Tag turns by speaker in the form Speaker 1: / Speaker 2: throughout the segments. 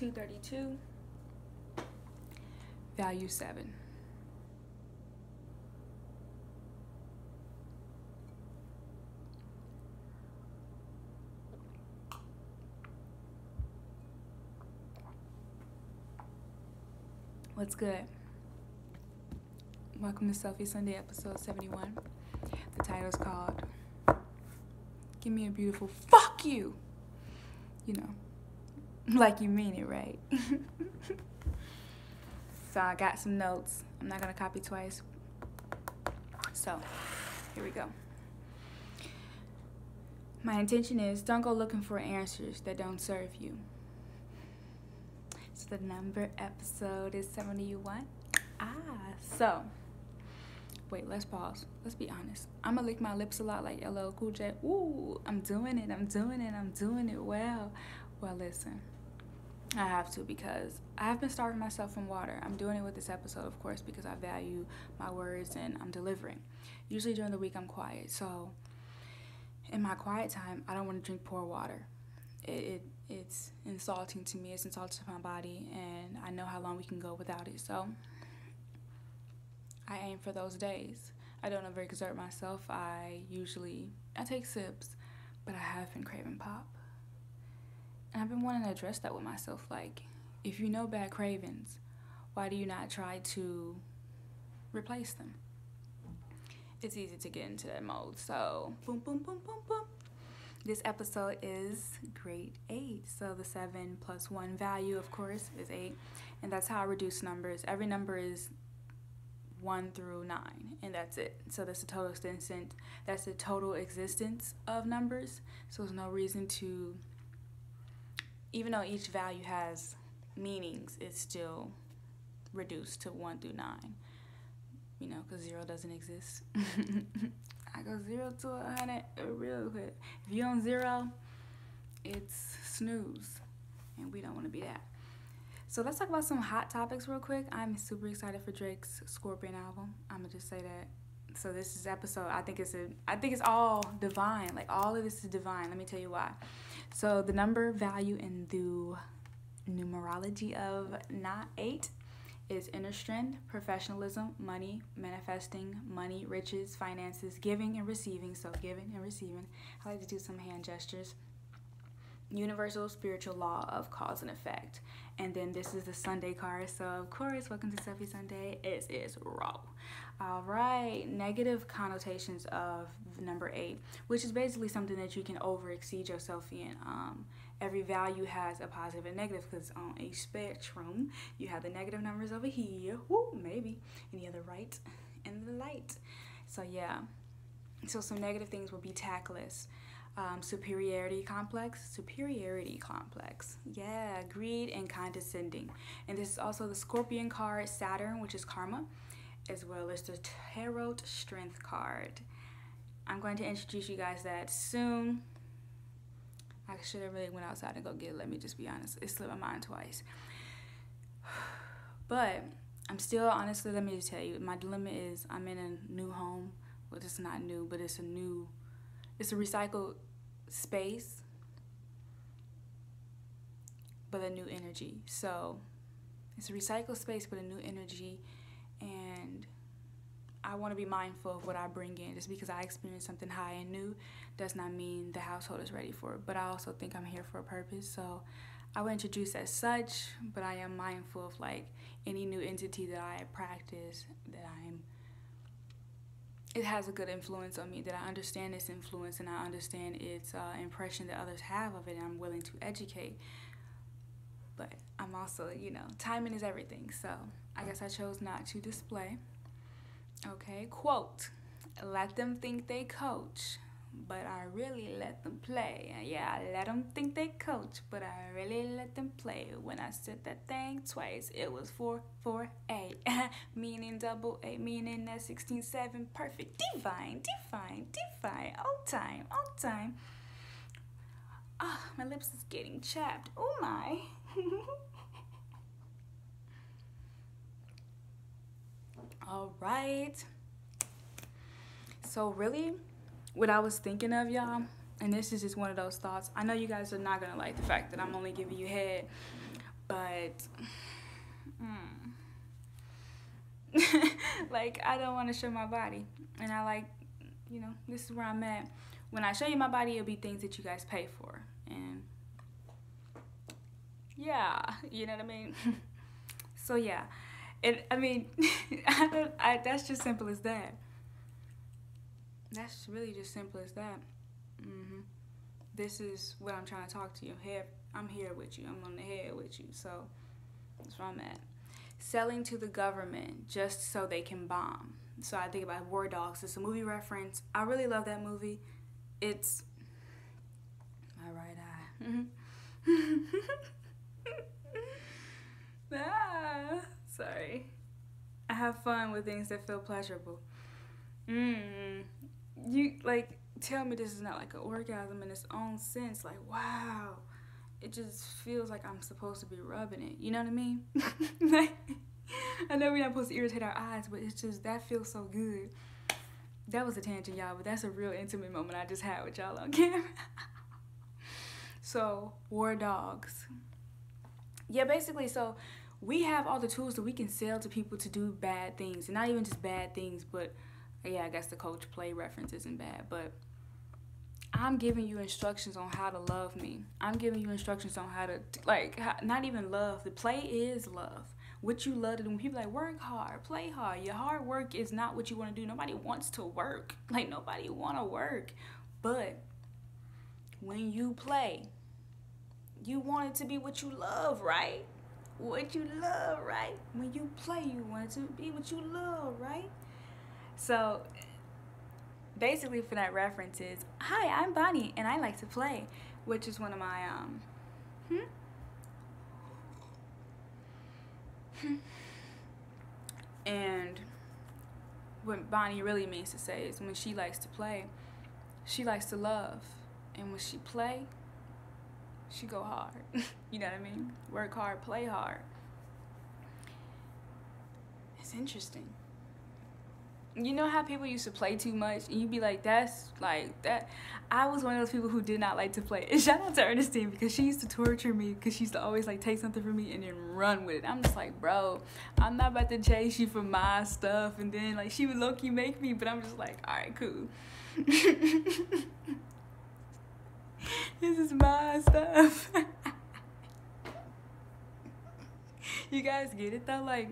Speaker 1: 232. Value 7. What's good? Welcome to Selfie Sunday, episode 71. The title is called Give Me a Beautiful Fuck You. You know, like you mean it, right? so I got some notes. I'm not going to copy twice. So, here we go. My intention is don't go looking for answers that don't serve you. So the number episode is 71. Ah, so wait, let's pause. Let's be honest. I'm gonna lick my lips a lot like LL Cool J. Ooh, I'm doing it. I'm doing it. I'm doing it well. Well, listen. I have to because I have been starving myself from water. I'm doing it with this episode, of course, because I value my words and I'm delivering. Usually during the week, I'm quiet. So in my quiet time, I don't want to drink poor water. It, it it's insulting to me. It's insulting to my body, and I know how long we can go without it. So I aim for those days. I don't overexert myself. I usually I take sips, but I have been craving pop, and I've been wanting to address that with myself. Like, if you know bad cravings, why do you not try to replace them? It's easy to get into that mode. So boom, boom, boom, boom, boom. This episode is grade 8. So the 7 plus 1 value, of course, is 8. And that's how I reduce numbers. Every number is 1 through 9, and that's it. So that's the total existence. That's the total existence of numbers. So there's no reason to, even though each value has meanings, it's still reduced to 1 through 9. You know, because 0 doesn't exist. I go zero to a hundred real quick. If you on zero, it's snooze, and we don't want to be that. So let's talk about some hot topics real quick. I'm super excited for Drake's Scorpion album. I'm gonna just say that. So this is episode. I think it's a. I think it's all divine. Like all of this is divine. Let me tell you why. So the number value in the numerology of not eight is inner strength, professionalism, money, manifesting, money, riches, finances, giving and receiving. So, giving and receiving. I like to do some hand gestures. Universal spiritual law of cause and effect. And then this is the Sunday card. So, of course, welcome to Selfie Sunday. It is raw. All right, negative connotations of number eight, which is basically something that you can over exceed yourself in. Um, every value has a positive and negative because on a spectrum you have the negative numbers over here Woo, maybe and you have the right and the light so yeah so some negative things will be tactless um, superiority complex superiority complex yeah greed and condescending and this is also the scorpion card saturn which is karma as well as the tarot strength card i'm going to introduce you guys that soon I should have really went outside and go get it. Let me just be honest. It slipped my mind twice. But I'm still honestly. Let me just tell you, my dilemma is I'm in a new home. Well, it's not new, but it's a new. It's a recycled space, but a new energy. So it's a recycled space, but a new energy, and I want to be mindful of what I bring in. Just because I experience something high and new does not mean the household is ready for it. But I also think I'm here for a purpose. So I will introduce as such, but I am mindful of like any new entity that I practice that I'm it has a good influence on me that I understand its influence and I understand its uh, impression that others have of it and I'm willing to educate. But I'm also, you know, timing is everything. So I guess I chose not to display. Okay, quote, let them think they coach, but I really let them play. And Yeah, I let them think they coach, but I really let them play. When I said that thing twice, it was 4 4 8, meaning double 8, meaning that 16 7, perfect, divine, divine, divine, all time, all time. Ah, oh, my lips is getting chapped. Oh my. All right. So really, what I was thinking of y'all, and this is just one of those thoughts. I know you guys are not gonna like the fact that I'm only giving you head, but mm, like I don't want to show my body, and I like, you know, this is where I'm at. When I show you my body, it'll be things that you guys pay for, and yeah, you know what I mean. so yeah, and I mean, I don't. I, that's just simple as that. That's really just simple as that. Mm-hmm. This is what I'm trying to talk to you. Here, I'm here with you. I'm on the head with you. So that's where I'm at. Selling to the government just so they can bomb. So I think about War Dogs. It's a movie reference. I really love that movie. It's my right eye. ah, sorry. I have fun with things that feel pleasurable. Mm. You like tell me this is not like an orgasm in its own sense. Like wow, it just feels like I'm supposed to be rubbing it. You know what I mean? like, I know we're not supposed to irritate our eyes, but it's just that feels so good. That was a tangent, y'all, but that's a real intimate moment I just had with y'all on camera. so, war dogs. Yeah, basically, so we have all the tools that we can sell to people to do bad things, and not even just bad things, but yeah, I guess the coach play reference isn't bad, but I'm giving you instructions on how to love me. I'm giving you instructions on how to like how, not even love. The play is love. What you love to do. When people like work hard, play hard. Your hard work is not what you want to do. Nobody wants to work. Like nobody want to work. But when you play, you want it to be what you love, right? What you love, right? When you play, you want it to be what you love, right? So basically for that reference is, hi, I'm Bonnie and I like to play, which is one of my, um, hmm? hmm? and what Bonnie really means to say is when she likes to play, she likes to love. And when she play, she go hard. you know what I mean? Work hard, play hard. It's interesting you know how people used to play too much? And you'd be like that's like that i was one of those people who did not like to play and shout out to ernestine because she used to torture me because she used to always like take something from me and then run with it. I'm just like bro i'm not about to chase you for my stuff and then like she would low-key make me but i'm just like all right cool. This is my stuff. You guys get it though? Like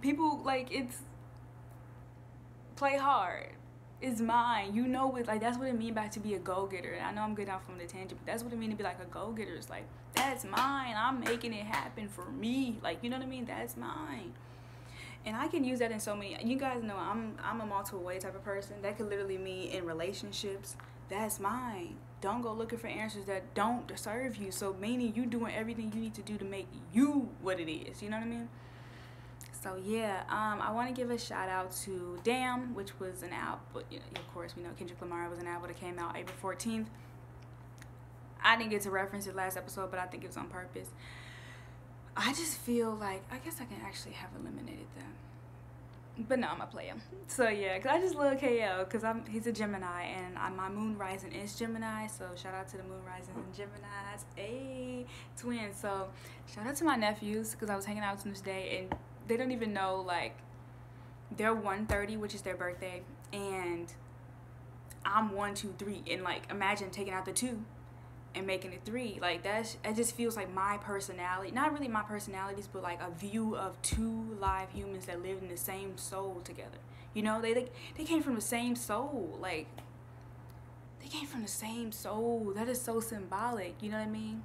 Speaker 1: people like it's play hard. It's mine. You know it like that's what it means by to be a go getter. And I know I'm getting off from the tangent, but that's what it means to be like a go getter. It's like that's mine. I'm making it happen for me. Like you know what I mean? That's mine. And I can use that in so many. You guys know I'm I'm a multiple way type of person. That could literally mean in relationships. That's mine. Don't go looking for answers that don't serve you. So meaning you doing everything you need to do to make you what it is. You know what I mean? So yeah, um, I want to give a shout out to Damn, which was an album. Of course, we know Kendrick Lamar was an album that came out April 14th. I didn't get to reference it last episode, but I think it was on purpose. I just feel like I guess I can actually have eliminated them, but no, I'm a player. So yeah, cause I just love KL because I'm he's a Gemini and I, my moon rising is Gemini. So shout out to the moon rising and Gemini's, a twin. So shout out to my nephews because I was hanging out with them today and they don't even know like they're 130 which is their birthday and i'm one two three and like imagine taking out the two and making it three. Like that's it just feels like my personality not really my personalities but like a view of two live humans that live in the same soul together. You know they they, they came from the same soul like they came from the same soul. That is so symbolic you know what i mean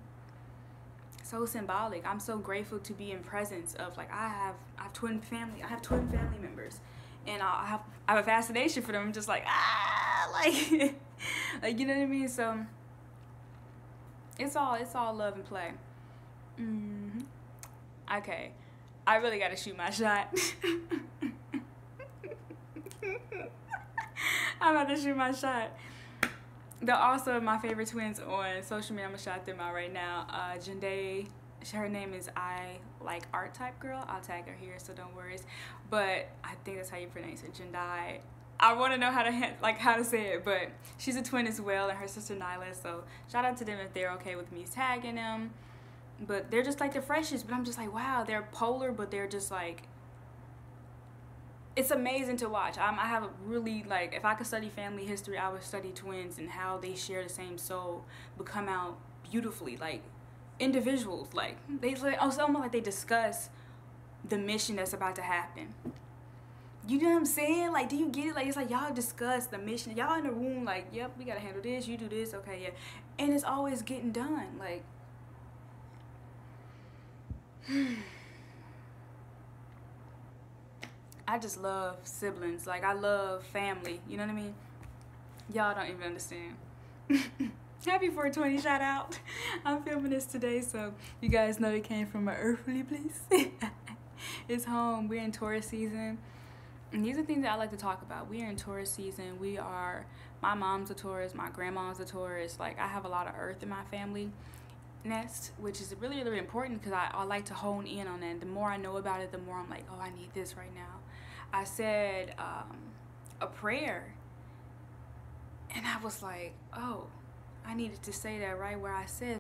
Speaker 1: so symbolic. I'm so grateful to be in presence of like I have I have twin family I have twin family members, and I have I have a fascination for them. I'm just like ah like like you know what I mean. So it's all it's all love and play. Mm-hmm. Okay, I really got to shoot my shot. I'm about to shoot my shot they're also my favorite twins on social media. I'm gonna shout them out right now. Uh, Jenday, her name is I like art type girl. I'll tag her here, so don't worry. But I think that's how you pronounce it, Jendai. I want to know how to like how to say it, but she's a twin as well, and her sister Nyla. So shout out to them if they're okay with me tagging them. but they're just like the freshest. But I'm just like, wow, they're polar, but they're just like. It's amazing to watch. I'm, I have a really like, if I could study family history, I would study twins and how they share the same soul, but come out beautifully, like individuals. Like they like, also almost like they discuss the mission that's about to happen. You know what I'm saying? Like, do you get it? Like, it's like y'all discuss the mission. Y'all in the room, like, yep, we gotta handle this. You do this, okay, yeah, and it's always getting done. Like, hmm. I just love siblings. Like, I love family. You know what I mean? Y'all don't even understand. Happy 420 shout out. I'm filming this today, so you guys know it came from an earthly place. it's home. We're in Taurus season. And these are things that I like to talk about. We are in Taurus season. We are, my mom's a Taurus, my grandma's a Taurus. Like, I have a lot of earth in my family nest, which is really, really important because I, I like to hone in on it. The more I know about it, the more I'm like, oh, I need this right now. I said um, a prayer, and I was like, oh, I needed to say that right where I said